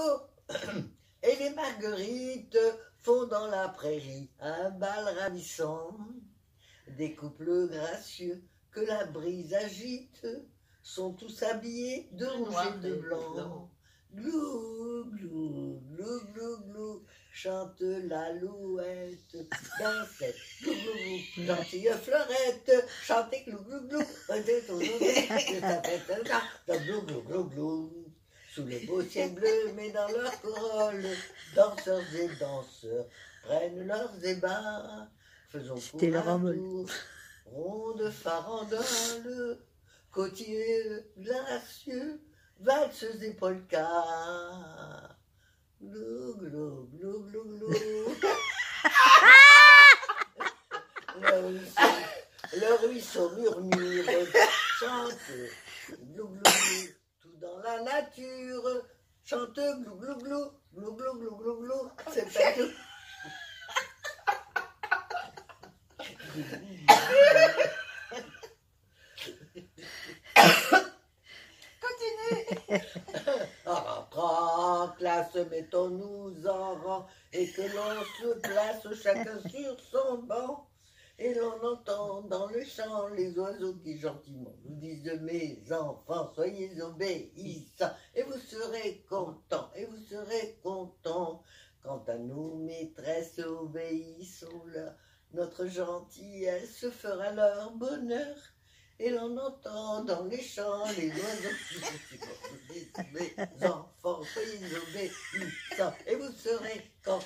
Et les marguerites font dans la prairie un bal ravissant. Des couples gracieux que la brise agite sont tous habillés de rouge et de blanc. Glou, glou, glou, glou, glou, chante l'alouette dans cette glou, glou, glou, gentille fleurette, chantez glou, glou, glou, glou, glou, glou, glou, sous les beaux ciels bleus, mais dans leur corolle, danseurs et danseurs prennent leurs ébats, faisons C'était le Ramon. tour, ronde farandole, côtier gracieux, valseuses et polkas. Glou, glou, glou, glou, glou. le, ruisseau, le ruisseau murmure, chante, glou, glou, glou, tout dans la nature chante glou glou glou, glou glou glou glou glou, c'est pas tout. Continue. Ah, en classe, mettons-nous en rang et que l'on se place chacun sur son banc. Et l'on entend dans le champ les oiseaux qui gentiment nous disent Mes enfants, soyez obéissants, et vous serez contents, et vous serez contents. Quant à nous, maîtresses, obéissons-leur. Notre gentillesse se fera leur bonheur. Et l'on entend dans les champs les oiseaux qui disent Mes enfants, soyez obéissants, et vous serez contents,